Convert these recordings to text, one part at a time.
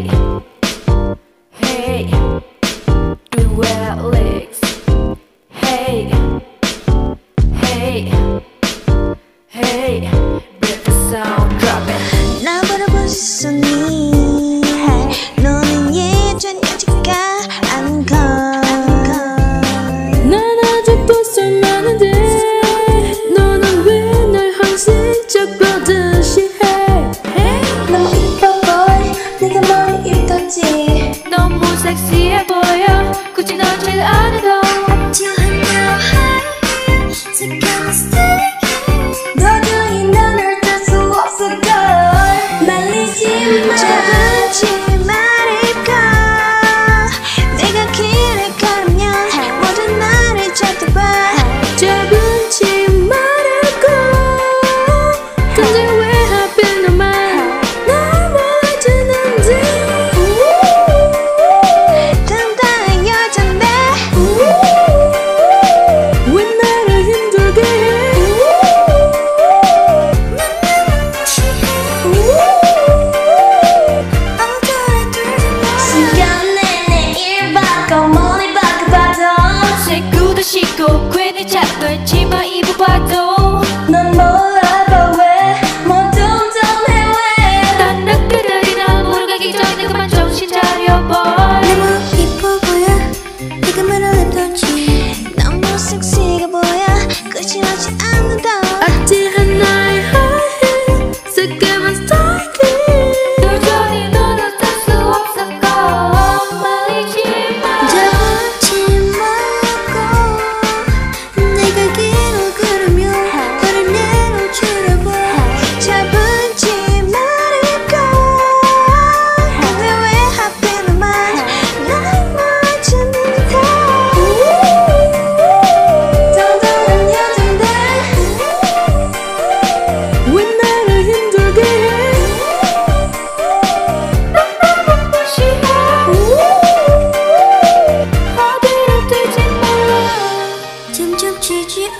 Hey, hey, Alex. Hey, hey, hey, break the sound. 또 괜히 자꾸 집어 입어봐도 넌 뭐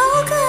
Oh God.